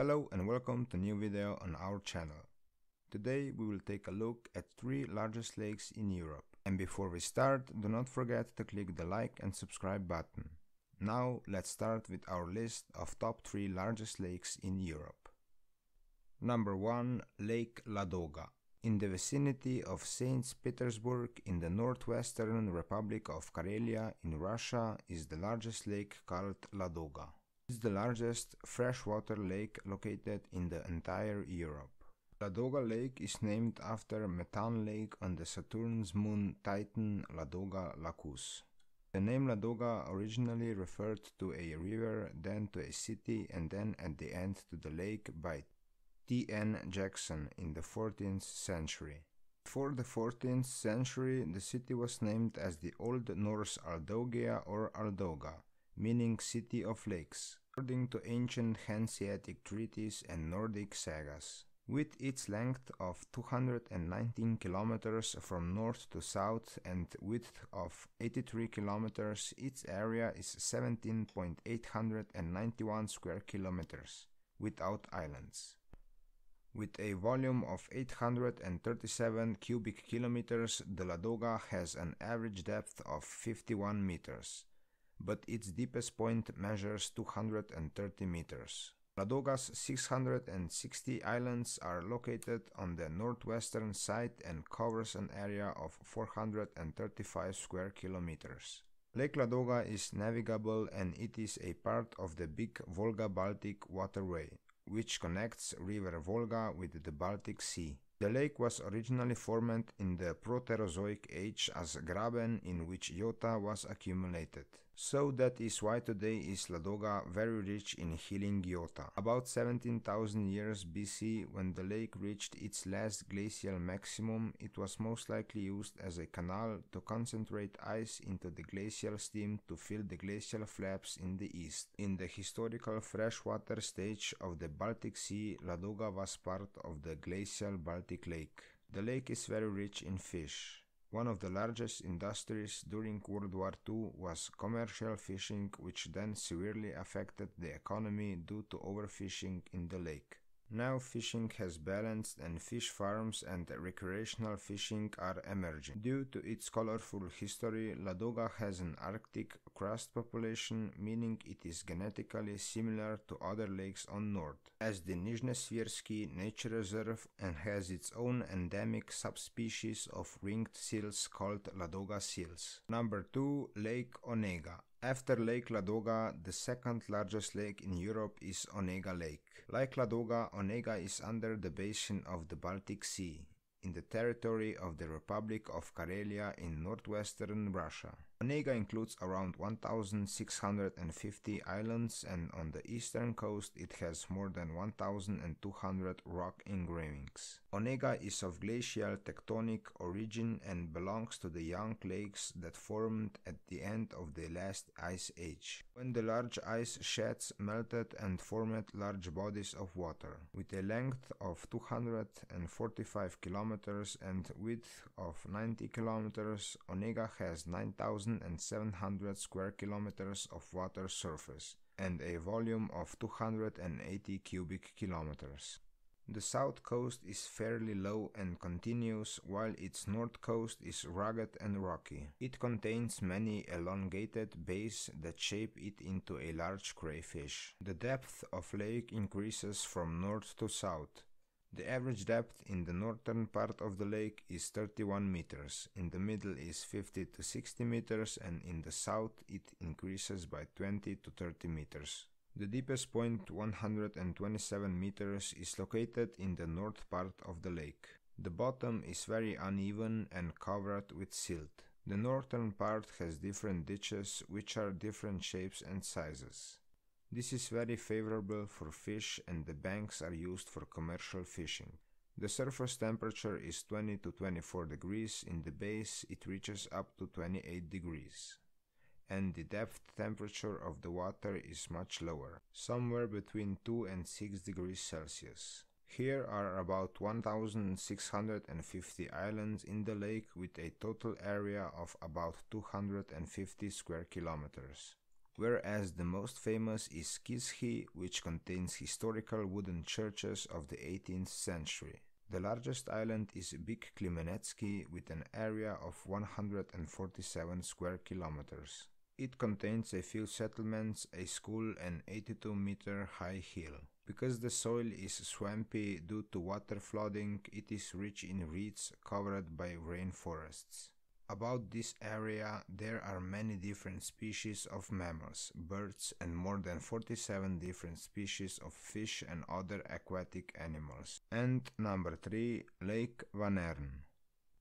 Hello and welcome to new video on our channel. Today we will take a look at three largest lakes in Europe. And before we start, do not forget to click the like and subscribe button. Now let's start with our list of top 3 largest lakes in Europe. Number 1 Lake Ladoga. In the vicinity of St. Petersburg in the northwestern Republic of Karelia in Russia is the largest lake called Ladoga. Is the largest freshwater lake located in the entire Europe. Ladoga Lake is named after methane lake on the Saturn's moon Titan Ladoga Lacus. The name Ladoga originally referred to a river, then to a city, and then at the end to the lake by T.N. Jackson in the 14th century. Before the 14th century, the city was named as the Old Norse Aldigja or Aldoga, meaning city of lakes, according to ancient Hanseatic treaties and Nordic sagas. With its length of 219 kilometers from north to south and width of 83 kilometers, its area is 17.891 square kilometers, without islands. With a volume of 837 cubic kilometers, the Ladoga has an average depth of 51 meters, but its deepest point measures 230 meters. Ladoga's 660 islands are located on the northwestern side and covers an area of 435 square kilometers. Lake Ladoga is navigable and it is a part of the big Volga-Baltic waterway, which connects River Volga with the Baltic Sea. The lake was originally formed in the Proterozoic age as graben in which jota was accumulated. So that is why today is Ladoga very rich in healing jota. About 17,000 years BC, when the lake reached its last glacial maximum, it was most likely used as a canal to concentrate ice into the glacial steam to fill the glacial flaps in the east. In the historical freshwater stage of the Baltic Sea, Ladoga was part of the glacial Baltic Lake. The lake is very rich in fish. One of the largest industries during World War II was commercial fishing, which then severely affected the economy due to overfishing in the lake. Now fishing has balanced and fish farms and recreational fishing are emerging. Due to its colorful history, Ladoga has an Arctic crust population, meaning it is genetically similar to other lakes on north, as the Nizhne Nature Reserve and has its own endemic subspecies of ringed seals called Ladoga seals. Number 2 Lake Onega after Lake Ladoga, the second largest lake in Europe is Onega Lake. Like Ladoga, Onega is under the basin of the Baltic Sea, in the territory of the Republic of Karelia in northwestern Russia. Onega includes around 1,650 islands and on the eastern coast it has more than 1,200 rock engravings. Onega is of glacial tectonic origin and belongs to the young lakes that formed at the end of the last ice age, when the large ice sheets melted and formed large bodies of water. With a length of 245 kilometers and width of 90 kilometers, Onega has 9,000 1,700 square kilometers of water surface and a volume of 280 cubic kilometers. The south coast is fairly low and continuous, while its north coast is rugged and rocky. It contains many elongated bays that shape it into a large crayfish. The depth of lake increases from north to south, the average depth in the northern part of the lake is 31 meters, in the middle is 50 to 60 meters and in the south it increases by 20 to 30 meters. The deepest point, 127 meters, is located in the north part of the lake. The bottom is very uneven and covered with silt. The northern part has different ditches which are different shapes and sizes. This is very favorable for fish and the banks are used for commercial fishing. The surface temperature is 20 to 24 degrees, in the base it reaches up to 28 degrees. And the depth temperature of the water is much lower, somewhere between 2 and 6 degrees Celsius. Here are about 1650 islands in the lake with a total area of about 250 square kilometers. Whereas the most famous is Kizhi, which contains historical wooden churches of the 18th century. The largest island is Big Klimenetsky with an area of 147 square kilometers. It contains a few settlements, a school and 82 meter high hill. Because the soil is swampy due to water flooding, it is rich in reeds covered by rainforests. About this area, there are many different species of mammals, birds, and more than 47 different species of fish and other aquatic animals. And number 3, Lake Vänern.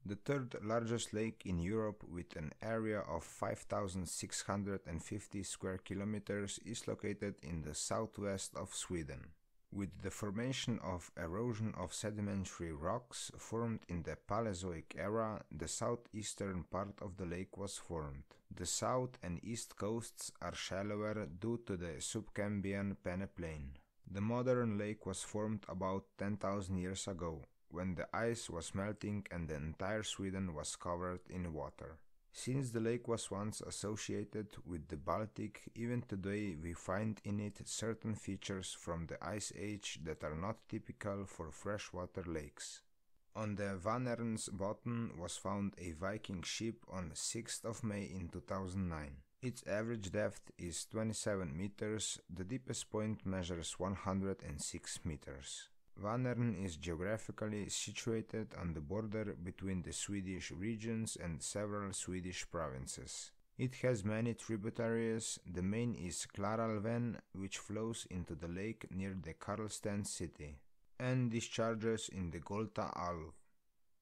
The third largest lake in Europe with an area of 5,650 square kilometers is located in the southwest of Sweden with the formation of erosion of sedimentary rocks formed in the Paleozoic era, the southeastern part of the lake was formed. The south and east coasts are shallower due to the subcambrian peneplain. The modern lake was formed about 10,000 years ago, when the ice was melting and the entire Sweden was covered in water. Since the lake was once associated with the Baltic, even today we find in it certain features from the Ice Age that are not typical for freshwater lakes. On the Vänern's bottom was found a Viking ship on 6th of May in 2009. Its average depth is 27 meters, the deepest point measures 106 meters. Vänern is geographically situated on the border between the Swedish regions and several Swedish provinces. It has many tributaries. The main is Klarälven, which flows into the lake near the Karlstad city, and discharges in the Göta Älv,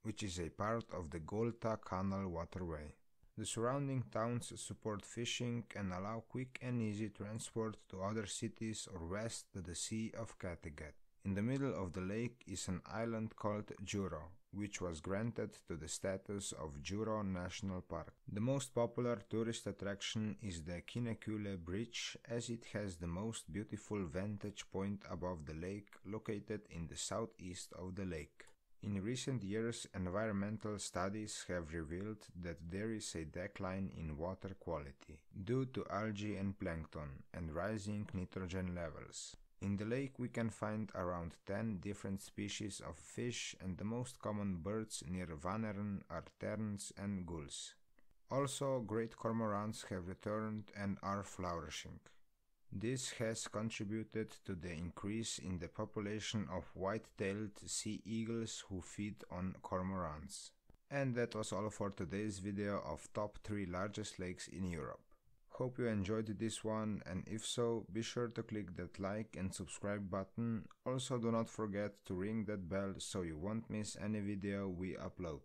which is a part of the Göta Canal waterway. The surrounding towns support fishing and allow quick and easy transport to other cities or west to the Sea of Kattegat. In the middle of the lake is an island called Djurö, which was granted to the status of Djurö National Park. The most popular tourist attraction is the Kinnekulle Bridge as it has the most beautiful vantage point above the lake located in the southeast of the lake. In recent years, environmental studies have revealed that there is a decline in water quality due to algae and plankton and rising nitrogen levels. In the lake we can find around 10 different species of fish and the most common birds near Vänern are terns and gulls. Also, great cormorants have returned and are flourishing. This has contributed to the increase in the population of white-tailed sea eagles who feed on cormorants. And that was all for today's video of top 3 largest lakes in Europe. Hope you enjoyed this one and if so, be sure to click that like and subscribe button. Also do not forget to ring that bell so you won't miss any video we upload.